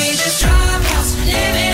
language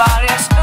everybody's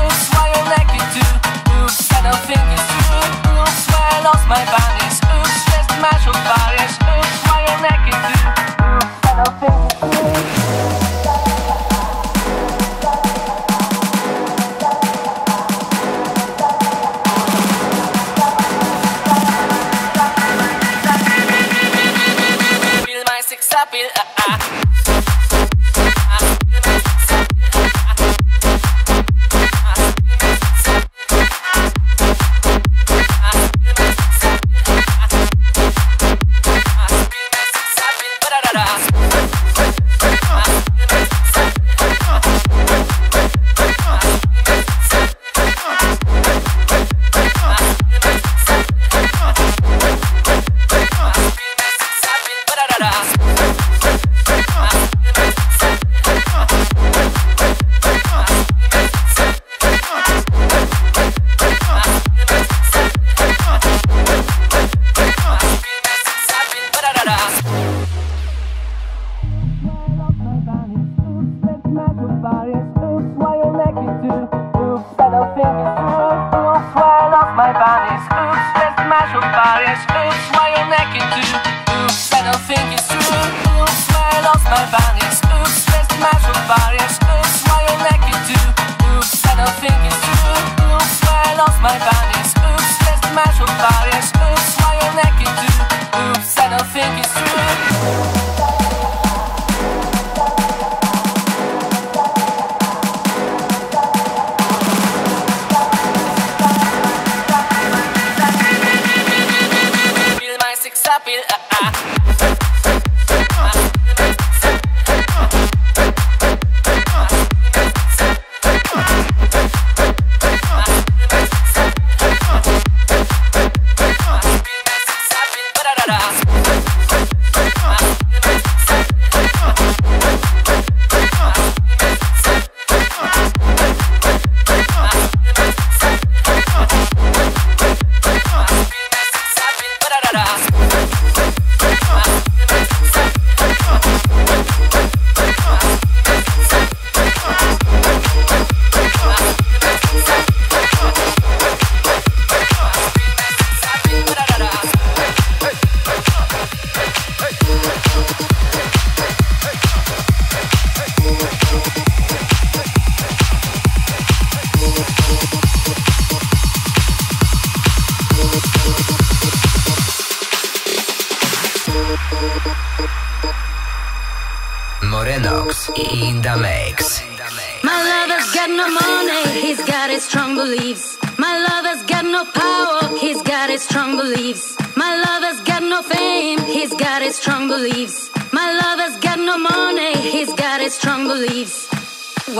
his strong beliefs. My lover's got no power, he's got his strong beliefs. My lover's got no fame, he's got his strong beliefs. My lover's got no money, he's got his strong beliefs.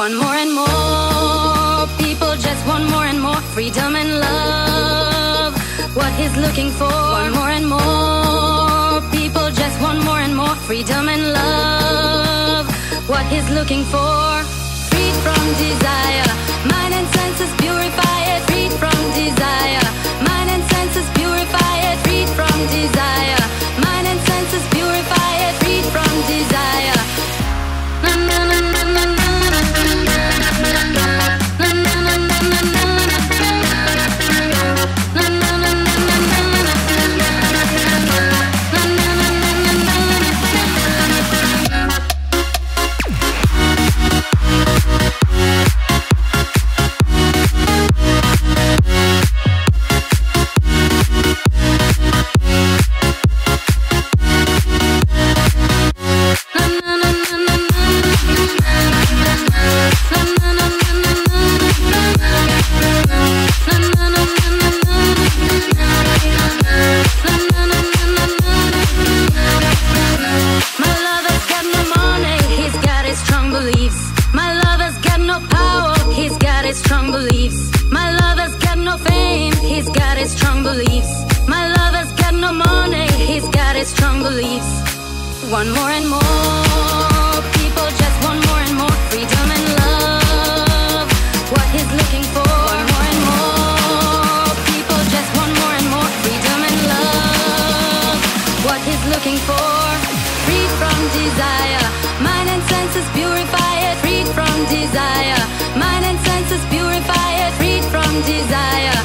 One more and more, people just want more and more freedom and love. What he's looking for, one more and more, people just want more and more freedom and love. What he's looking for, freed from desire, mind and beliefs. My lover's got no power, he's got his strong beliefs. My lover's got no fame, he's got his strong beliefs. My lover's got no money, he's got his strong beliefs. One more and more, people just want more and more freedom and love. What he's looking for, desire, mind and senses purify it, freed from desire,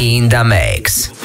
in the mix.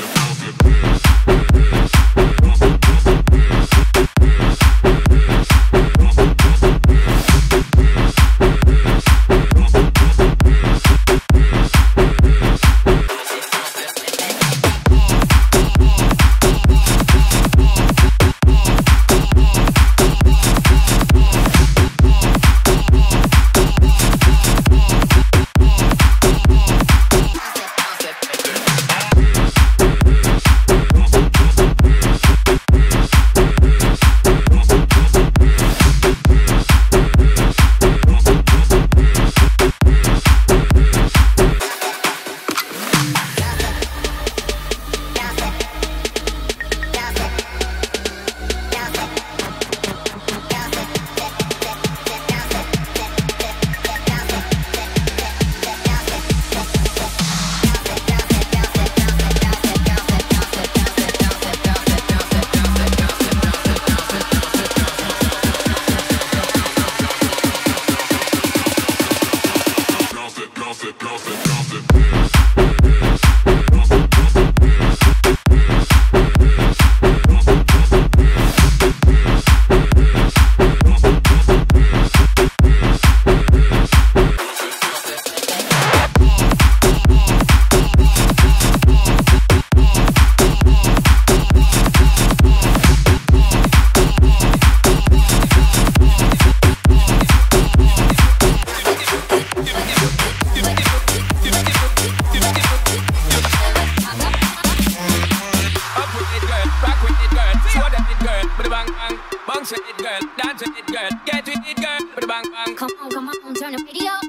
Get too much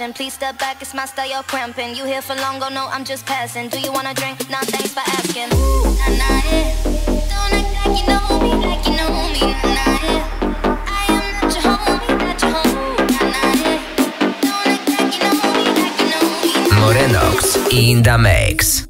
flashing. Please step back, it's my style, you're cramping. You here for long, go no, I'm just passing. Do you wanna drink? Nah, thanks for asking. Ooh, nah, nah, yeah. Don't act like you know me, like you know me, nah, nah, yeah. Morenox in the mix.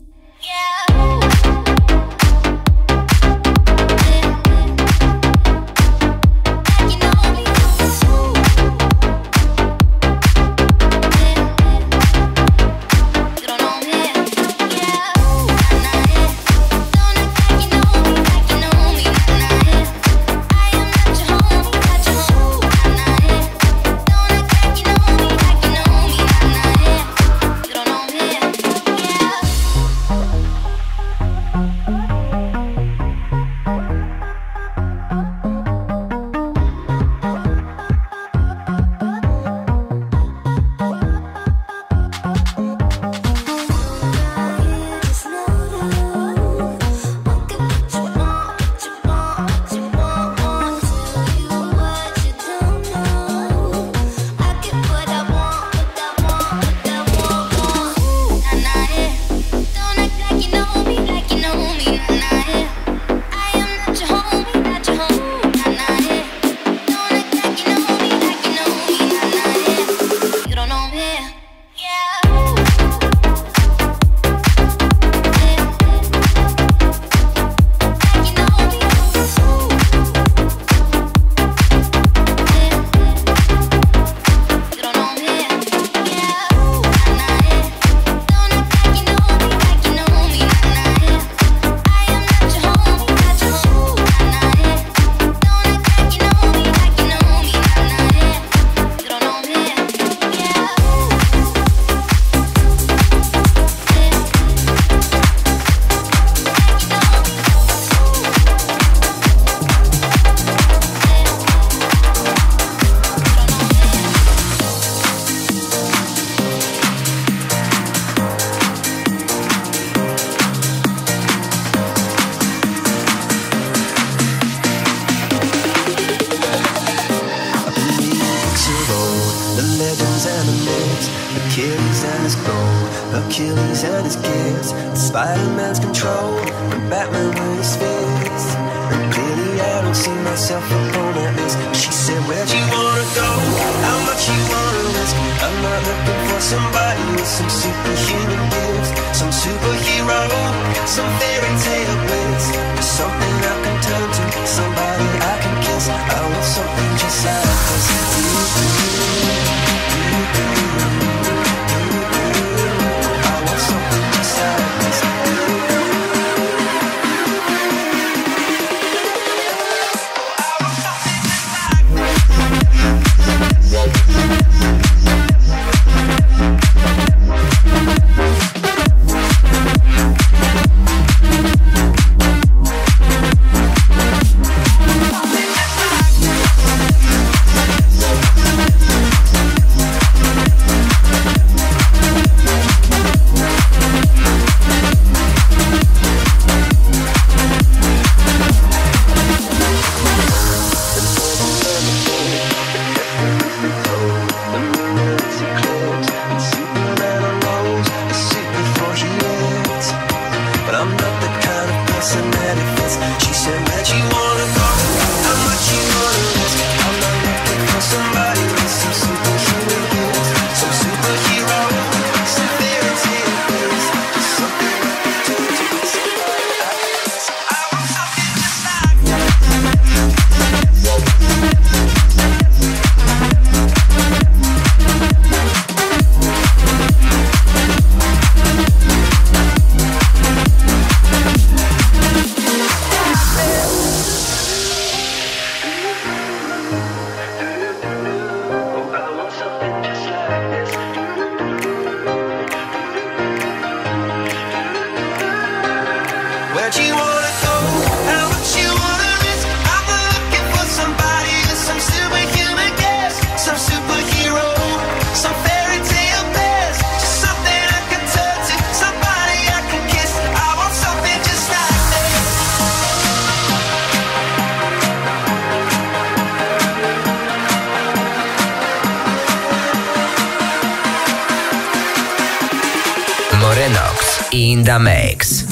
Morenox in the mix.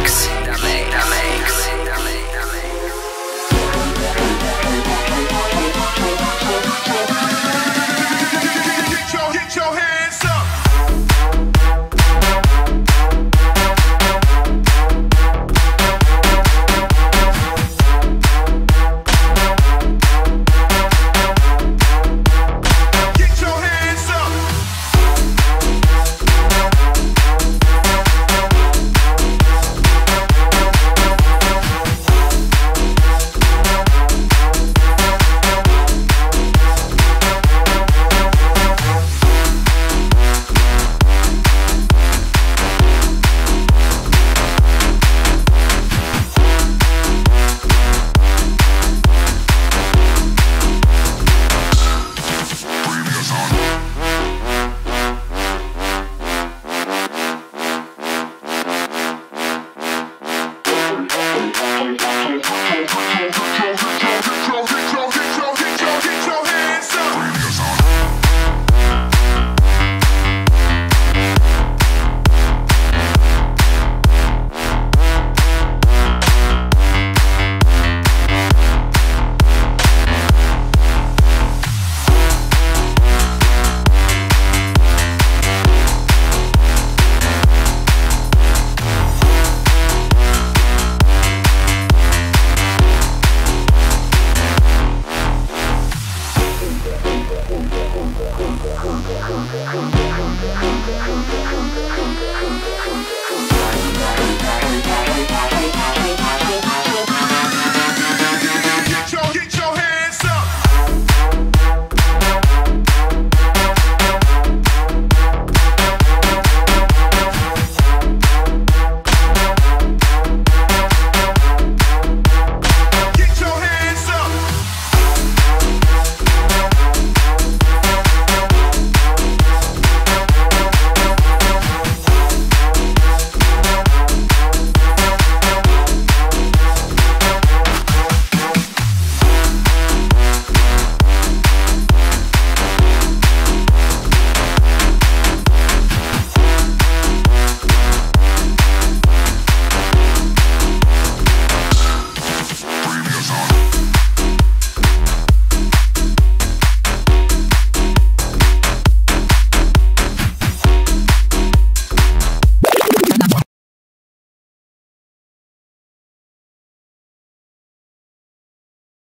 Mix.